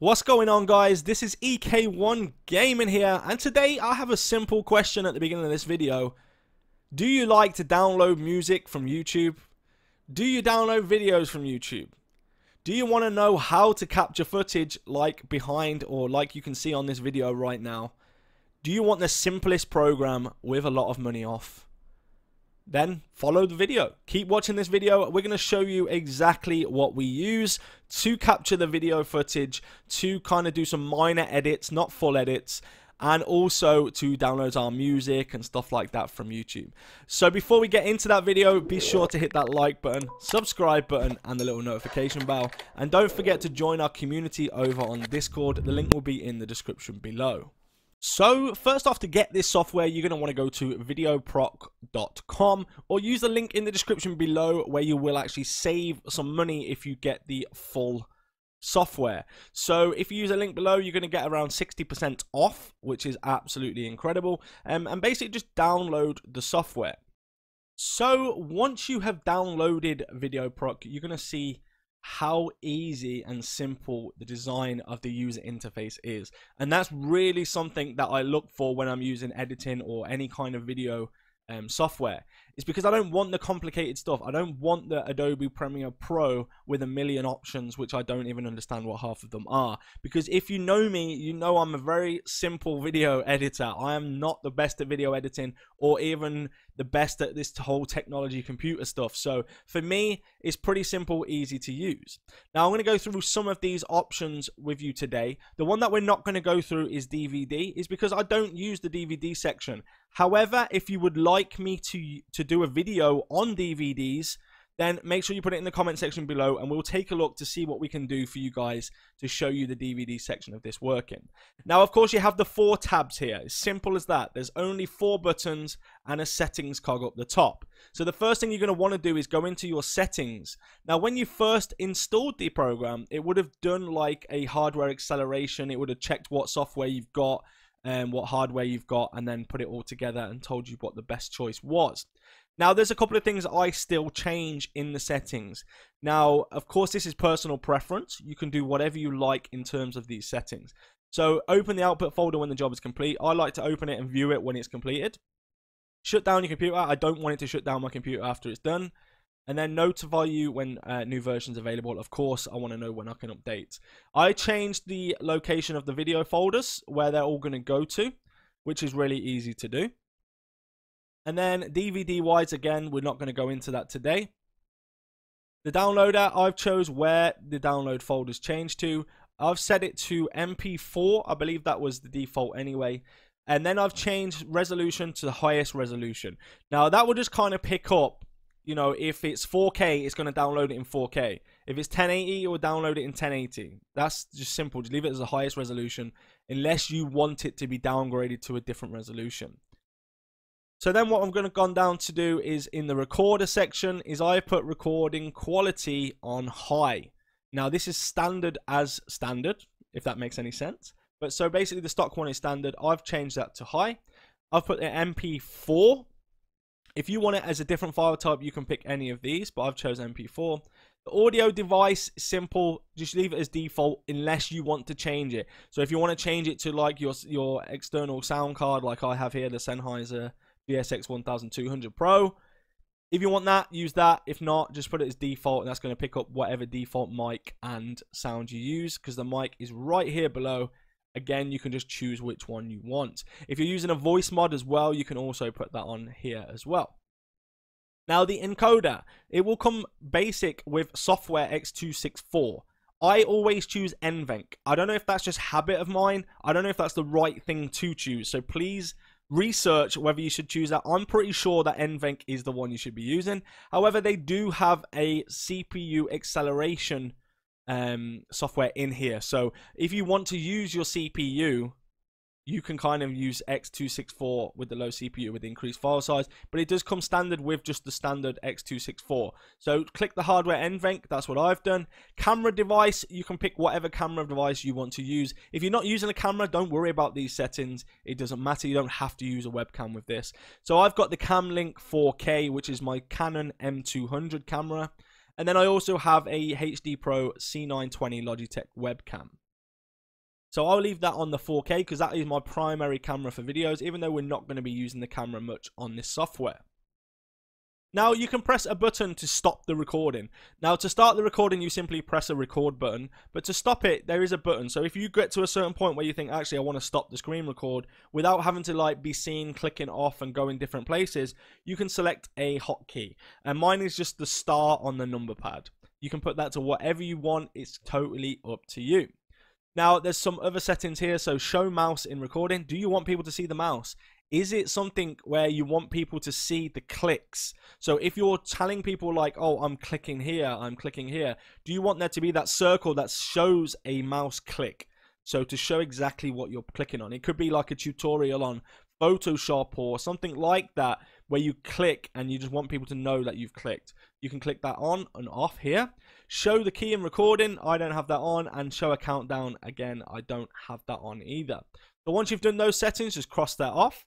What's going on guys, this is EK1 Gaming here, and today I have a simple question at the beginning of this video. Do you like to download music from YouTube? Do you download videos from YouTube? Do you want to know how to capture footage like behind or like you can see on this video right now? Do you want the simplest program with a lot of money off? Then follow the video. Keep watching this video. We're going to show you exactly what we use to capture the video footage, to kind of do some minor edits, not full edits, and also to download our music and stuff like that from YouTube. So before we get into that video, be sure to hit that like button, subscribe button, and the little notification bell. And don't forget to join our community over on Discord. The link will be in the description below. So, first off, to get this software, you're going to want to go to videoproc.com or use the link in the description below where you will actually save some money if you get the full software. So, if you use a link below, you're going to get around 60% off, which is absolutely incredible. Um, and basically, just download the software. So, once you have downloaded VideoProc, you're going to see how easy and simple the design of the user interface is. And that's really something that I look for when I'm using editing or any kind of video um, software is because I don't want the complicated stuff. I don't want the Adobe Premiere Pro with a million options, which I don't even understand what half of them are. Because if you know me, you know I'm a very simple video editor. I am not the best at video editing or even the best at this whole technology computer stuff. So for me, it's pretty simple, easy to use. Now I'm going to go through some of these options with you today. The one that we're not going to go through is DVD, is because I don't use the DVD section. However, if you would like me to to do a video on DVDs, then make sure you put it in the comment section below and we'll take a look to see what we can do for you guys to show you the DVD section of this working. Now, of course, you have the four tabs here. It's simple as that. There's only four buttons and a settings cog up the top. So the first thing you're going to want to do is go into your settings. Now, when you first installed the program, it would have done like a hardware acceleration. It would have checked what software you've got and what hardware you've got and then put it all together and told you what the best choice was. Now, there's a couple of things I still change in the settings. Now, of course, this is personal preference. You can do whatever you like in terms of these settings. So, open the output folder when the job is complete. I like to open it and view it when it's completed. Shut down your computer. I don't want it to shut down my computer after it's done. And then notify you when uh, new versions available. Of course, I want to know when I can update. I changed the location of the video folders where they're all going to go to, which is really easy to do. And then DVD wise, again, we're not going to go into that today. The downloader, I've chose where the download folders change to. I've set it to MP4. I believe that was the default anyway. And then I've changed resolution to the highest resolution. Now, that will just kind of pick up, you know, if it's 4K, it's going to download it in 4K. If it's 1080, it will download it in 1080. That's just simple. Just leave it as the highest resolution unless you want it to be downgraded to a different resolution. So then what I'm going to gone down to do is in the recorder section is I put recording quality on high. Now this is standard as standard, if that makes any sense. But so basically the stock one is standard. I've changed that to high. I've put the MP4. If you want it as a different file type, you can pick any of these, but I've chosen MP4. The audio device, simple, just leave it as default unless you want to change it. So if you want to change it to like your your external sound card, like I have here, the Sennheiser GSX 1200 Pro. If you want that, use that. If not, just put it as default, and that's going to pick up whatever default mic and sound you use because the mic is right here below. Again, you can just choose which one you want. If you're using a voice mod as well, you can also put that on here as well. Now, the encoder, it will come basic with software X264. I always choose NVENC. I don't know if that's just habit of mine. I don't know if that's the right thing to choose. So please research whether you should choose that. I'm pretty sure that NVENC is the one you should be using. However, they do have a CPU acceleration um, software in here. So if you want to use your CPU you can kind of use X264 with the low CPU with increased file size, but it does come standard with just the standard X264. So click the hardware NVENC, that's what I've done. Camera device, you can pick whatever camera device you want to use. If you're not using a camera, don't worry about these settings. It doesn't matter, you don't have to use a webcam with this. So I've got the Camlink 4K, which is my Canon M200 camera. And then I also have a HD Pro C920 Logitech webcam. So I'll leave that on the 4K because that is my primary camera for videos, even though we're not going to be using the camera much on this software. Now you can press a button to stop the recording. Now to start the recording you simply press a record button, but to stop it there is a button. So if you get to a certain point where you think actually I want to stop the screen record without having to like be seen clicking off and going different places, you can select a hotkey. And mine is just the star on the number pad. You can put that to whatever you want, it's totally up to you. Now, there's some other settings here. So, show mouse in recording. Do you want people to see the mouse? Is it something where you want people to see the clicks? So if you're telling people like, oh, I'm clicking here, I'm clicking here, do you want there to be that circle that shows a mouse click? So to show exactly what you're clicking on. It could be like a tutorial on Photoshop or something like that where you click and you just want people to know that you've clicked. You can click that on and off here. Show the key in recording. I don't have that on. And show a countdown. Again, I don't have that on either. So once you've done those settings, just cross that off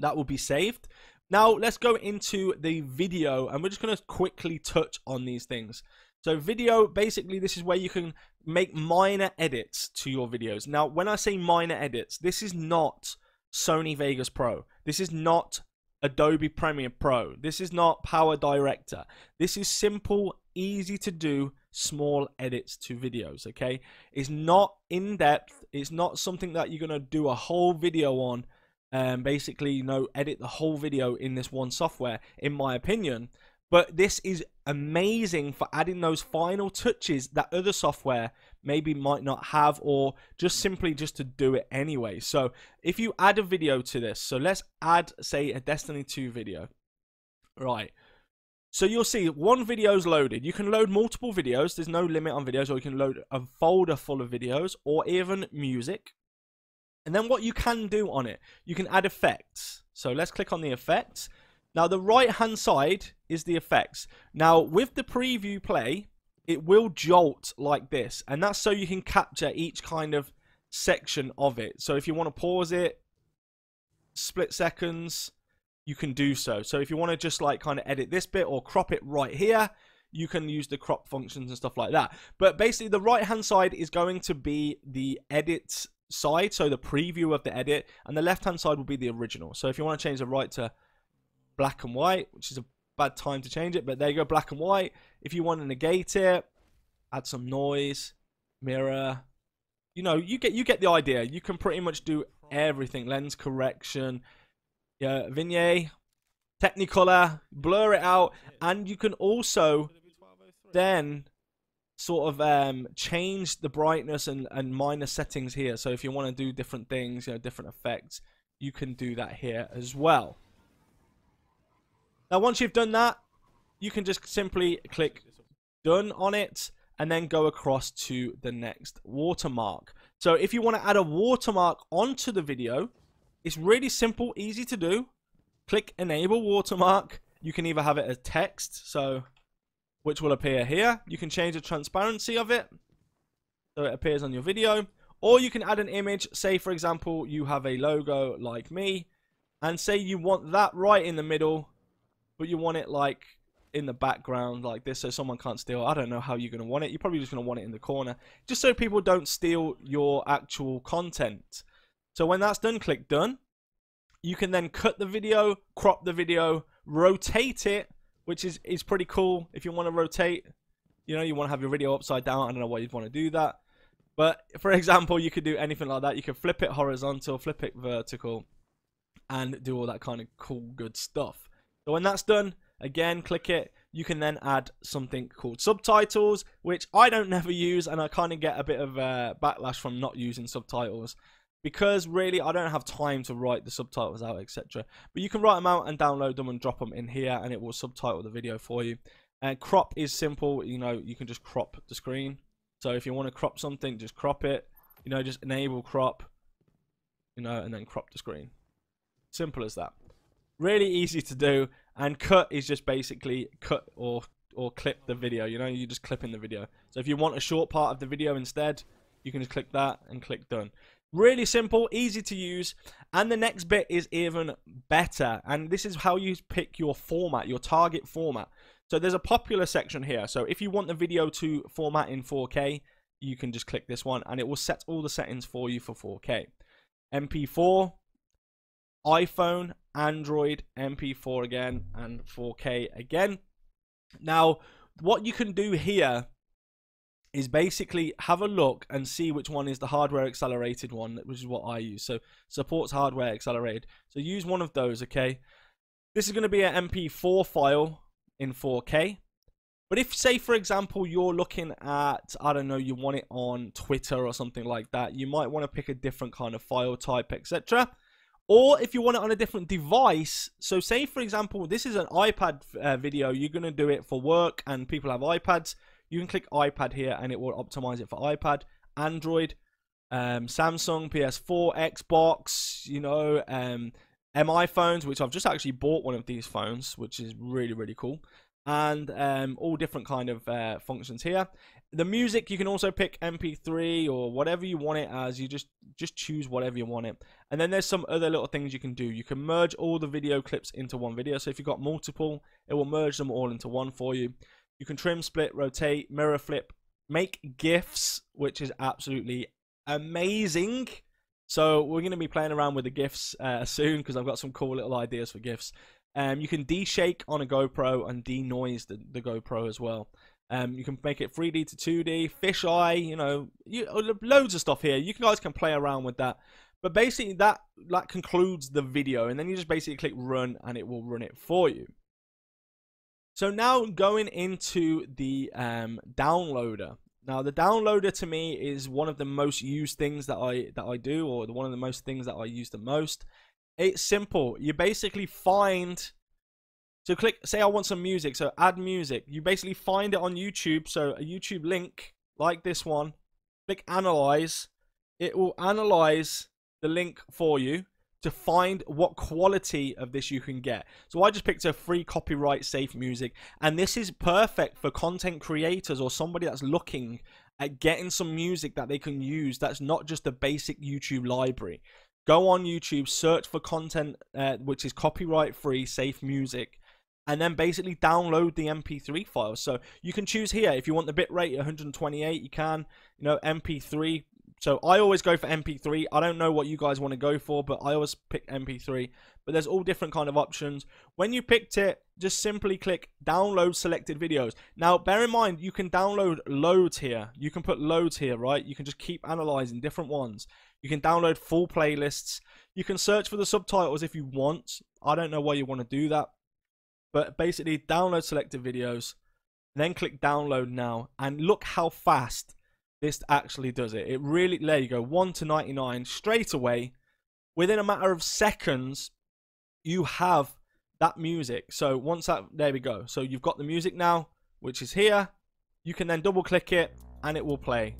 that will be saved. Now let's go into the video and we're just going to quickly touch on these things. So video, basically this is where you can make minor edits to your videos. Now when I say minor edits, this is not Sony Vegas Pro. This is not Adobe Premiere Pro. This is not Power Director. This is simple, easy to do, small edits to videos, okay? It's not in depth. It's not something that you're going to do a whole video on um, basically, you know, edit the whole video in this one software, in my opinion. But this is amazing for adding those final touches that other software maybe might not have or just simply just to do it anyway. So if you add a video to this, so let's add, say, a Destiny 2 video. Right. So you'll see one video is loaded. You can load multiple videos. There's no limit on videos, or you can load a folder full of videos or even music. And then what you can do on it, you can add effects. So let's click on the effects. Now the right hand side is the effects. Now with the preview play, it will jolt like this. And that's so you can capture each kind of section of it. So if you want to pause it, split seconds, you can do so. So if you want to just like kind of edit this bit or crop it right here, you can use the crop functions and stuff like that. But basically the right hand side is going to be the edit side, so the preview of the edit, and the left-hand side will be the original. So if you want to change the right to black and white, which is a bad time to change it, but there you go, black and white. If you want to negate it, add some noise, mirror, you know, you get you get the idea. You can pretty much do everything. Lens correction, yeah, vignette, Technicolor, blur it out, and you can also then sort of um, change the brightness and, and minor settings here. So if you want to do different things, you know, different effects, you can do that here as well. Now, once you've done that, you can just simply click done on it and then go across to the next watermark. So if you want to add a watermark onto the video, it's really simple, easy to do. Click enable watermark. You can either have it as text, so which will appear here. You can change the transparency of it so it appears on your video. Or you can add an image. Say, for example, you have a logo like me. And say you want that right in the middle. But you want it like in the background like this so someone can't steal. I don't know how you're going to want it. You're probably just going to want it in the corner. Just so people don't steal your actual content. So when that's done, click done. You can then cut the video, crop the video, rotate it which is is pretty cool. If you want to rotate, you know, you want to have your video upside down. I don't know why you'd want to do that, but for example, you could do anything like that. You could flip it horizontal, flip it vertical, and do all that kind of cool, good stuff. So when that's done, again, click it. You can then add something called subtitles, which I don't never use, and I kind of get a bit of uh, backlash from not using subtitles because really I don't have time to write the subtitles out, etc. But you can write them out and download them and drop them in here, and it will subtitle the video for you. And crop is simple. You know, you can just crop the screen. So if you want to crop something, just crop it. You know, just enable crop. You know, and then crop the screen. Simple as that. Really easy to do. And cut is just basically cut or or clip the video. You know, you just clip in the video. So if you want a short part of the video instead, you can just click that and click done. Really simple, easy to use. And the next bit is even better. And this is how you pick your format, your target format. So there's a popular section here. So if you want the video to format in 4K, you can just click this one and it will set all the settings for you for 4K. MP4, iPhone, Android, MP4 again, and 4K again. Now, what you can do here is basically have a look and see which one is the hardware accelerated one, which is what I use. So supports hardware accelerated. So use one of those, okay? This is going to be an MP4 file in 4K. But if, say, for example, you're looking at, I don't know, you want it on Twitter or something like that, you might want to pick a different kind of file type, etc. Or if you want it on a different device, so say, for example, this is an iPad uh, video, you're going to do it for work and people have iPads, you can click iPad here and it will optimize it for iPad, Android, um, Samsung, PS4, Xbox, you know, um, MI phones, which I've just actually bought one of these phones, which is really, really cool. And um, all different kind of uh, functions here. The music, you can also pick MP3 or whatever you want it as. You just, just choose whatever you want it. And then there's some other little things you can do. You can merge all the video clips into one video. So if you've got multiple, it will merge them all into one for you. You can trim, split, rotate, mirror flip, make GIFs, which is absolutely amazing. So we're going to be playing around with the GIFs uh, soon because I've got some cool little ideas for GIFs. Um, you can de-shake on a GoPro and de-noise the, the GoPro as well. Um, you can make it 3D to 2D, fisheye, you know, you, loads of stuff here. You guys can play around with that. But basically, that that concludes the video, and then you just basically click run, and it will run it for you. So now going into the um, downloader. Now the downloader to me is one of the most used things that I that I do, or one of the most things that I use the most. It's simple. You basically find. So click. Say I want some music. So add music. You basically find it on YouTube. So a YouTube link like this one. Click analyze. It will analyze the link for you to find what quality of this you can get. So I just picked a free copyright safe music and this is perfect for content creators or somebody that's looking at getting some music that they can use that's not just a basic YouTube library. Go on YouTube, search for content uh, which is copyright free, safe music, and then basically download the MP3 file. So you can choose here if you want the bitrate 128, you can. You know, MP3 so I always go for MP3. I don't know what you guys want to go for, but I always pick MP3. But there's all different kind of options. When you picked it, just simply click download selected videos. Now, bear in mind, you can download loads here. You can put loads here, right? You can just keep analyzing different ones. You can download full playlists. You can search for the subtitles if you want. I don't know why you want to do that. But basically, download selected videos. Then click download now. And look how fast this actually does it. It really, there you go, 1 to 99 straight away. Within a matter of seconds, you have that music. So once that, there we go. So you've got the music now, which is here. You can then double click it and it will play.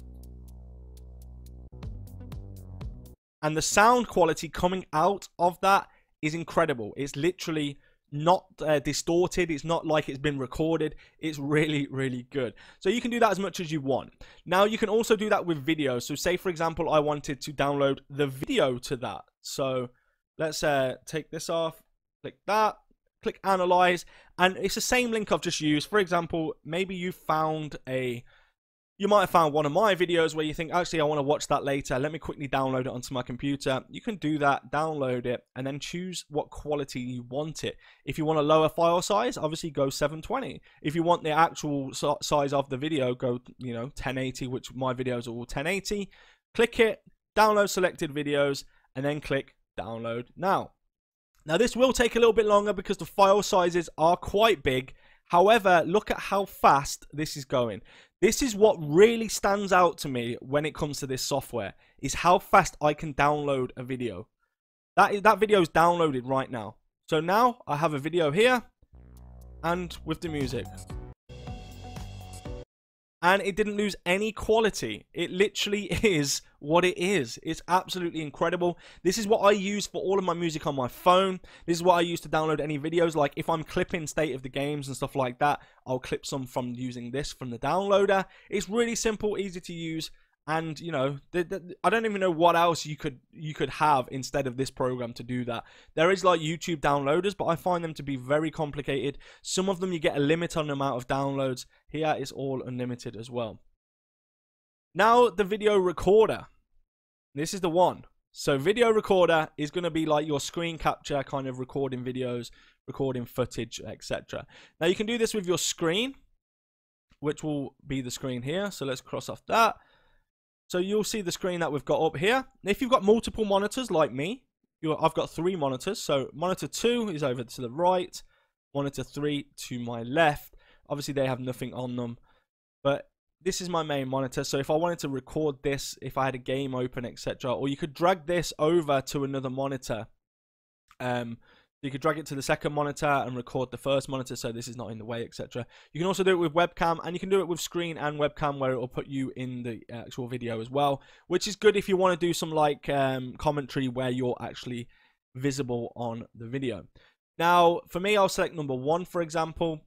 And the sound quality coming out of that is incredible. It's literally not uh, distorted. It's not like it's been recorded. It's really, really good. So you can do that as much as you want. Now you can also do that with video. So say, for example, I wanted to download the video to that. So let's uh, take this off, click that, click analyze, and it's the same link I've just used. For example, maybe you found a you might have found one of my videos where you think, actually, I want to watch that later. Let me quickly download it onto my computer. You can do that, download it, and then choose what quality you want it. If you want a lower file size, obviously go 720. If you want the actual size of the video, go, you know, 1080, which my videos are all 1080. Click it, download selected videos, and then click download now. Now, this will take a little bit longer because the file sizes are quite big. However, look at how fast this is going. This is what really stands out to me when it comes to this software is how fast I can download a video. That is, that video is downloaded right now. So now I have a video here and with the music and it didn't lose any quality. It literally is what it is. It's absolutely incredible. This is what I use for all of my music on my phone. This is what I use to download any videos. Like if I'm clipping state of the games and stuff like that, I'll clip some from using this from the downloader. It's really simple, easy to use and you know i don't even know what else you could you could have instead of this program to do that there is like youtube downloaders but i find them to be very complicated some of them you get a limit on the amount of downloads here is all unlimited as well Now the video recorder. This is the one. So video recorder is going to be like your screen capture kind of recording videos, recording footage, etc. Now you can do this with your screen, which will be the screen here. So let's cross off that. So you'll see the screen that we've got up here. If you've got multiple monitors like me, I've got three monitors. So monitor 2 is over to the right, monitor 3 to my left. Obviously they have nothing on them. But this is my main monitor so if I wanted to record this if I had a game open etc or you could drag this over to another monitor um you could drag it to the second monitor and record the first monitor so this is not in the way etc you can also do it with webcam and you can do it with screen and webcam where it will put you in the actual video as well which is good if you want to do some like um, commentary where you're actually visible on the video. Now for me I'll select number one for example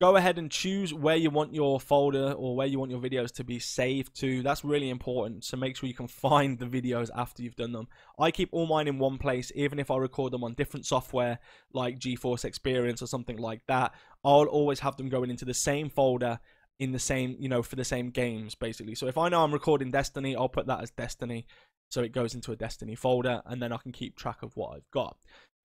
go ahead and choose where you want your folder or where you want your videos to be saved to. That's really important. So make sure you can find the videos after you've done them. I keep all mine in one place, even if I record them on different software like GeForce Experience or something like that. I'll always have them going into the same folder in the same, you know, for the same games basically. So if I know I'm recording Destiny, I'll put that as Destiny. So it goes into a Destiny folder and then I can keep track of what I've got.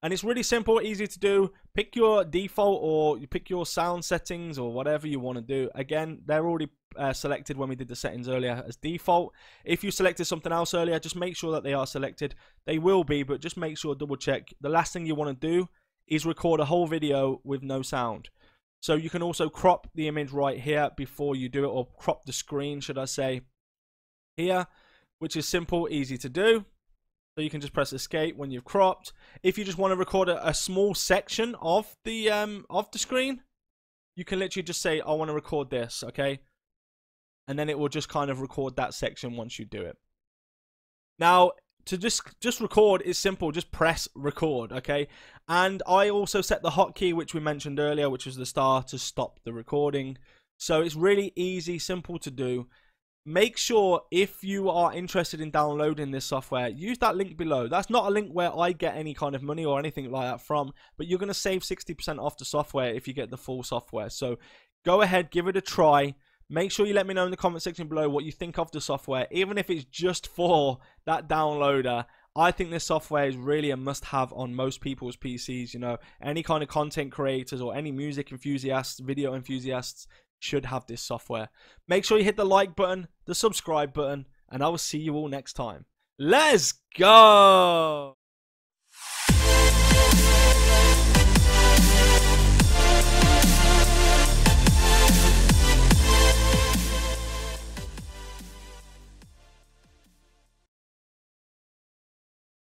And it's really simple, easy to do. Pick your default or you pick your sound settings or whatever you want to do. Again, they're already uh, selected when we did the settings earlier as default. If you selected something else earlier, just make sure that they are selected. They will be, but just make sure, double check. The last thing you want to do is record a whole video with no sound. So you can also crop the image right here before you do it, or crop the screen, should I say, here, which is simple, easy to do. So you can just press escape when you've cropped. If you just want to record a, a small section of the um of the screen, you can literally just say, I want to record this, okay? And then it will just kind of record that section once you do it. Now, to just just record is simple. Just press record, okay? And I also set the hotkey, which we mentioned earlier, which was the star to stop the recording. So it's really easy, simple to do make sure if you are interested in downloading this software use that link below. That's not a link where i get any kind of money or anything like that from but you're going to save 60% off the software if you get the full software. So go ahead give it a try. Make sure you let me know in the comment section below what you think of the software. Even if it's just for that downloader I think this software is really a must have on most people's PCs. You know, any kind of content creators or any music enthusiasts, video enthusiasts, should have this software. Make sure you hit the like button, the subscribe button, and I will see you all next time. Let's go!